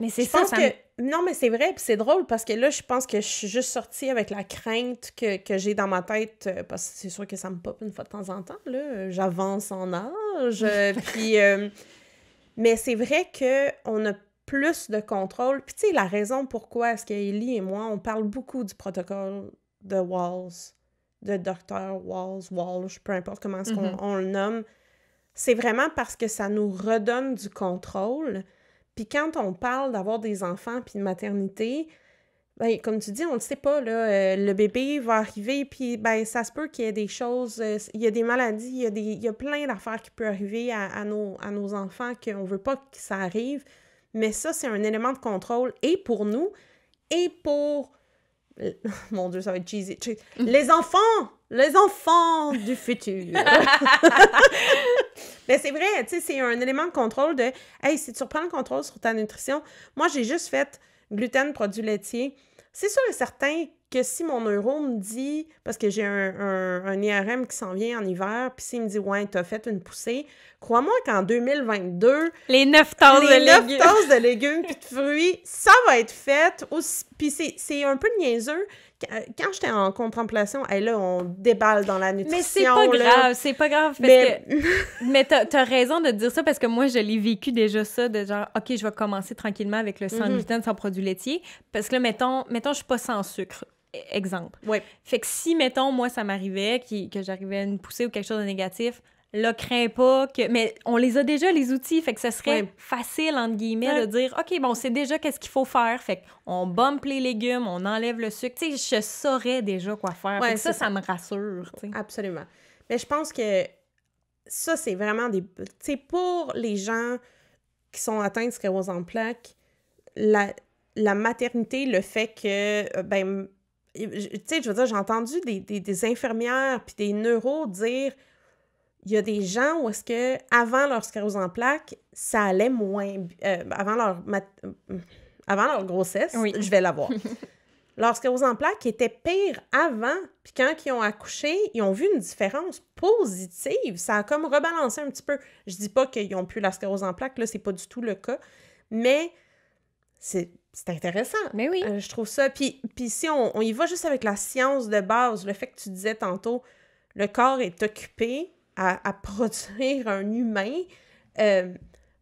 Mais c'est ça, que. Non, mais c'est vrai, puis c'est drôle parce que là, je pense que je suis juste sortie avec la crainte que, que j'ai dans ma tête, euh, parce que c'est sûr que ça me pop une fois de temps en temps, là. J'avance en âge, puis. Euh, mais c'est vrai qu'on a plus de contrôle. Puis tu sais, la raison pourquoi est-ce qu'Ellie et moi, on parle beaucoup du protocole de Walls, de Dr. Walls, Walsh, peu importe comment est-ce qu'on mm-hmm. le nomme, c'est vraiment parce que ça nous redonne du contrôle. Puis quand on parle d'avoir des enfants puis de maternité, ben, comme tu dis, on ne sait pas, là, euh, le bébé va arriver, puis ben, ça se peut qu'il y ait des choses, euh, il y a des maladies, il y a, des, il y a plein d'affaires qui peuvent arriver à, à, nos, à nos enfants qu'on ne veut pas que ça arrive. Mais ça, c'est un élément de contrôle et pour nous et pour. Mon Dieu, ça va être cheesy. Les enfants! Les enfants du futur! Mais c'est vrai, tu sais, c'est un élément de contrôle de Hey, si tu reprends le contrôle sur ta nutrition, moi, j'ai juste fait gluten, produits laitiers. C'est sûr et certain que si mon neuro me dit, parce que j'ai un, un, IRM qui s'en vient en hiver, puis s'il me dit, ouais, t'as fait une poussée, crois-moi qu'en 2022, les 9 tasses de légumes, tasses de légumes puis de fruits, ça va être fait. Puis c'est un peu niaiseux. Quand j'étais en contemplation, hey, là, on déballe dans la nutrition. Mais c'est pas grave, c'est pas grave. Parce mais que... mais t'as as raison de dire ça parce que moi, je l'ai vécu déjà ça, de genre, OK, je vais commencer tranquillement avec le sans mm-hmm. gluten, sans produits laitiers. Parce que là, mettons, mettons je suis pas sans sucre exemple. Oui. Fait que si, mettons, moi, ça m'arrivait, que j'arrivais à une poussée ou quelque chose de négatif, là, crains pas que... Mais on les a déjà, les outils, fait que ce serait facile, entre guillemets, de dire, OK, bon, c'est déjà qu'est-ce qu'il faut faire. Fait qu'on bump les légumes, on enlève le sucre. Tu sais, je saurais déjà quoi faire. Ouais, ça, ça, me rassure, Absolument. Mais je pense que ça, c'est vraiment des... Tu sais, pour les gens qui sont atteints de sclérose en plaques, la, la maternité, le fait que, euh, ben, tu sais, je veux dire, j'ai entendu des, des, infirmières puis des neuros dire il y a des gens où est-ce que avant leur sclérose en plaques, ça allait moins euh, avant leur euh, avant leur grossesse, je vais l'avoir. leur sclérose en plaques était pire avant, puis quand ils ont accouché, ils ont vu une différence positive, ça a comme rebalancé un petit peu. Je dis pas qu'ils ont plus la sclérose en plaques là, c'est pas du tout le cas, mais c'est c'est intéressant. Mais oui. Euh, je trouve ça. Puis, puis si on, y va juste avec la science de base, le fait que tu disais tantôt, le corps est occupé à, produire un humain, euh,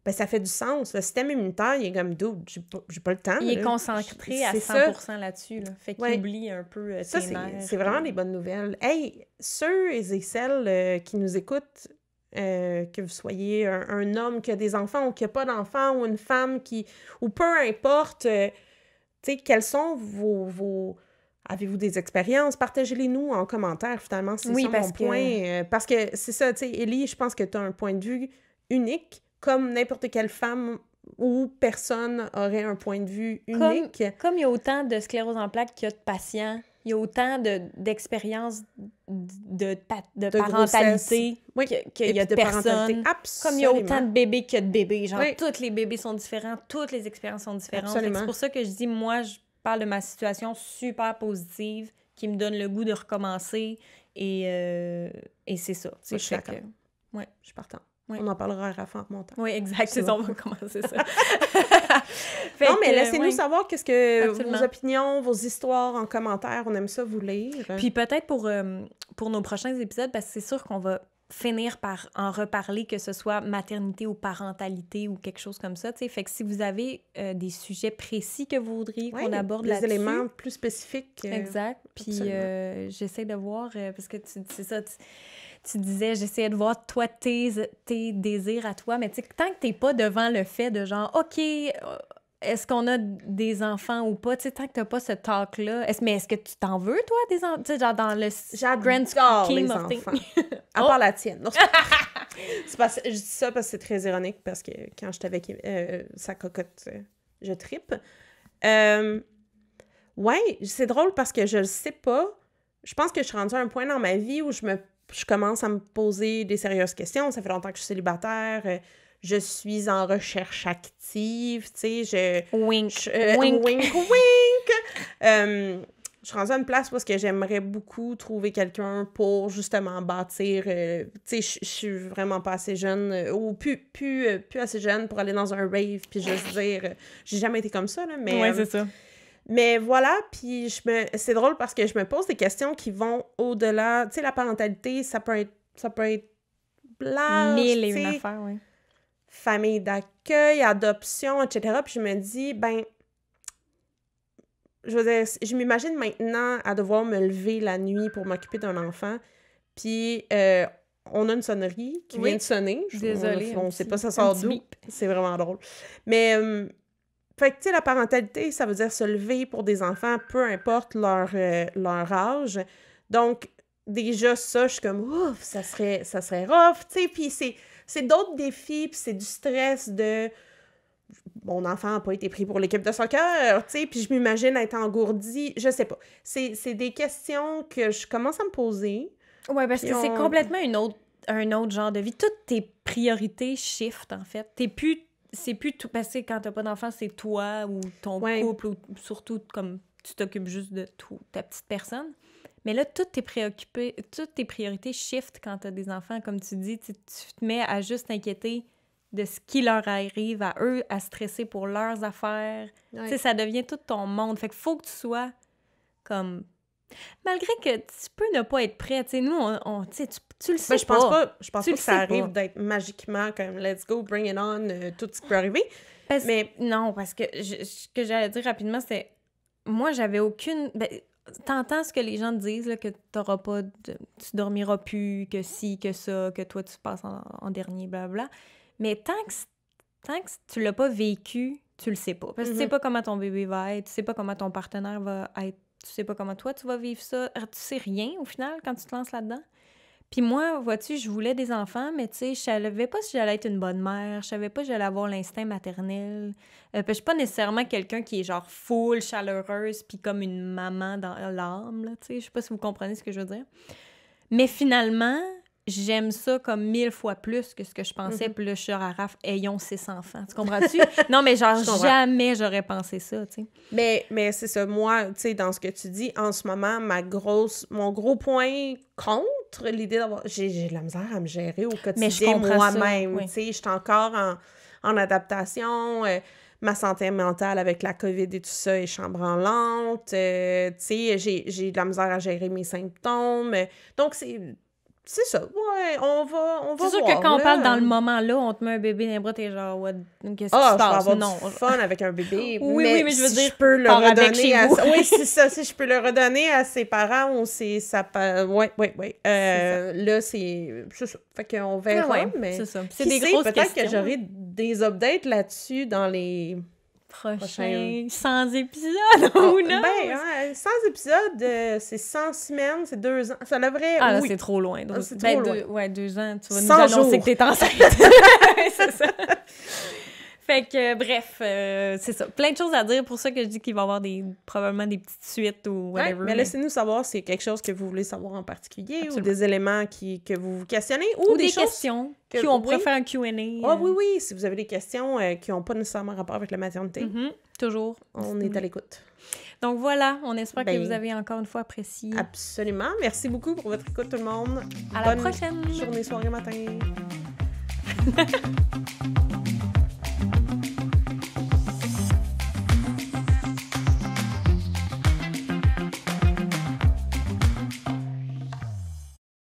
ben ça fait du sens. Le système immunitaire, il est comme d'où j'ai pas, pas, le temps. Il est concentré à 100% là-dessus. Là. Fait qu'il oublie un peu euh, Ça, c'est vraiment des bonnes nouvelles. Hey, ceux et celles qui nous écoutent euh, que vous soyez un, homme qui a des enfants ou qui n'a pas d'enfants, ou une femme qui... ou peu importe, euh, tu sais, quels sont vos... vos Avez-vous des expériences? Partagez-les nous en commentaire, finalement, c'est oui, ça mon point. Euh, parce que c'est ça, tu sais, Ellie, je pense que tu as un point de vue unique, comme n'importe quelle femme ou personne aurait un point de vue unique. Comme, il y a autant de sclérose en plaques qu'il y a de patients, il y a autant d'expériences de, de, parentalité qu'il y a de, personnes. Comme il y a autant de bébés qu'il y a de bébés. Genre, tous les bébés sont différents, toutes les expériences sont différentes. C'est pour ça que je dis, moi, je parle de ma situation super positive qui me donne le goût de recommencer. Et, euh, et c'est ça. je suis d'accord. Ouais. Je suis partant. On en parlera à la fin montant. Oui, exact. C'est ça, on va commencer ça. non, mais laissez-nous savoir qu'est-ce que vos opinions, vos histoires en commentaire. On aime ça vous lire. Puis peut-être pour, euh, pour nos prochains épisodes, parce que c'est sûr qu'on va finir par en reparler, que ce soit maternité ou parentalité ou quelque chose comme ça. Fait que si vous avez euh, des sujets précis que vous voudriez qu'on aborde là-dessus... Des éléments plus spécifiques. Euh, exact. Puis j'essaie de voir, parce que c'est ça tu disais, j'essayais de voir toi, tes, tes désirs à toi, mais tu sais, tant que t'es pas devant le fait de genre, OK, euh, est-ce qu'on a des enfants ou pas, tu sais, tant que t'as pas ce talk-là, est mais est-ce que tu t'en veux, toi, des enfants, tu sais, genre dans le grand scheme les enfants. à part la tienne. c'est parce, je dis ça parce que c'est très ironique, parce que quand j'étais avec euh, sa cocotte, je trippe. Euh, ouais, c'est drôle parce que je le sais pas. Je pense que je suis rendue à un point dans ma vie où je me je commence à me poser des sérieuses questions. Ça fait longtemps que je suis célibataire. Euh, je suis en recherche active, tu sais, je... Wink, euh, wink. Wink, wink! Euh, je suis rendue à une place où que j'aimerais beaucoup trouver quelqu'un pour justement bâtir... tu sais, je suis vraiment pas assez jeune, ou plus, plus, plus assez jeune pour aller dans un rave puis juste dire... j'ai jamais été comme ça, là, mais... Ouais, c'est ça. Mais voilà, puis je me c'est drôle parce que je me pose des questions qui vont au-delà, tu sais la parentalité, ça peut être ça peut être large, mille et une affaires, oui. Famille d'accueil, adoption, etc. Puis je me dis ben je veux dire, je m'imagine maintenant à devoir me lever la nuit pour m'occuper d'un enfant. Puis euh, on a une sonnerie qui vient de sonner. Désolée. On, ne sait pas ça sort d'où. C'est vraiment drôle. Mais euh, fait que, tu sais, la parentalité, ça veut dire se lever pour des enfants, peu importe leur, euh, leur âge. Donc, déjà, ça, je suis comme, ouf, ça serait, ça serait rough, tu sais. Puis c'est d'autres défis, puis c'est du stress de mon enfant n'a pas été pris pour l'équipe de soccer, tu sais, puis je m'imagine être engourdie, je sais pas. C'est des questions que je commence à me poser. Ouais, parce que c'est complètement une autre, un autre genre de vie. Toutes tes priorités shift, en fait. T'es plus c'est plus tout passé quand t'as pas d'enfant, c'est toi ou ton couple ou surtout comme tu t'occupes juste de tout, ta petite personne. Mais là, toutes tes, préoccupé, toutes tes priorités shift quand t'as des enfants. Comme tu dis, tu te mets à juste t'inquiéter de ce qui leur arrive à eux, à stresser pour leurs affaires. Tu sais, ça devient tout ton monde. Fait qu'il faut que tu sois comme Malgré que tu peux ne pas être prêt, tu sais, nous, on, tu, tu le sais ben, je pense pas. Je pense pas que ça arrive d'être magiquement comme « let's go, bring it on euh, tout ce qui peut arriver ». Mais non, parce que ce que j'allais dire rapidement, c'est... Moi, j'avais aucune... Ben, T'entends ce que les gens te disent, là, que t'auras pas... De... Tu dormiras plus, que si, que ça, que toi, tu passes en, dernier, blablabla. Mais tant que, tant que tu l'as pas vécu, tu le sais pas. Parce que tu sais mm-hmm. pas comment ton bébé va être, tu sais pas comment ton partenaire va être tu sais pas comment toi tu vas vivre ça. Tu sais rien au final quand tu te lances là-dedans. Puis moi, vois-tu, je voulais des enfants, mais tu sais, je savais pas si j'allais être une bonne mère, je savais pas si j'allais avoir l'instinct maternel. Euh, puis je suis pas nécessairement quelqu'un qui est genre full, chaleureuse, puis comme une maman dans l'âme, tu sais. Je sais pas si vous comprenez ce que je veux dire. Mais finalement, j'aime ça comme mille fois plus que ce que je pensais. Mm-hmm. Puis là, je suis à Raph, ayons six enfants. Tu comprends-tu? non, mais genre, jamais j'aurais pensé ça, tu sais. Mais, mais c'est ça. Moi, tu sais, dans ce que tu dis, en ce moment, ma grosse, mon gros point contre l'idée d'avoir... J'ai de la misère à me gérer au quotidien moi-même. Tu sais, je suis encore en, en adaptation. Euh, ma santé mentale avec la COVID et tout ça est chambranlante. Euh, tu sais, j'ai de la misère à gérer mes symptômes. Donc, c'est c'est ça. Ouais, on va, on va C'est sûr voir, que quand on parle dans le moment là, on te met un bébé dans les bras, t'es genre, what, qu'est-ce qui Ah, se passe? Non. fun avec un bébé. Oui, mais oui, mais je veux si dire, je peux le redonner à... Oui, c'est ça. Si je peux le redonner à ses parents ou c'est ça... pa- Ouais, ouais, ouais. Euh, là, c'est... C'est ça. Fait qu'on verra, Ah ouais, mais... c'est ça. C'est Qui des grosses peut-être que j'aurai des updates là-dessus dans les... Prochain prochain- 100 épisodes, ou non? Ben, hein, 100 épisodes, euh, c'est 100 semaines, c'est deux ans. Ça devrait... Ah là, oui. c'est trop loin. Ah, c'est Ben, trop deux- loin. ouais, deux ans, tu vas nous 100 annoncer jours. que t'es enceinte. c'est ça. Fait que, euh, bref, euh, c'est ça. Plein de choses à dire. Pour ça que je dis qu'il va y avoir des, probablement des petites suites ou Ouais, whatever. mais laissez-nous savoir si c'est quelque chose que vous voulez savoir en particulier Absolument. ou des éléments qui, que vous vous questionnez ou, ou des, choses questions. que- Qui on pourrait oui. faire un Q&A. Ah euh, oui, oui, si vous avez des questions euh, qui n'ont pas nécessairement rapport avec la maternité, mhm, toujours. on est à l'écoute. Donc voilà, on espère que Ben, vous avez encore une fois apprécié. Absolument. Merci beaucoup pour votre écoute, tout le monde. À la prochaine! journée, soirée, matin.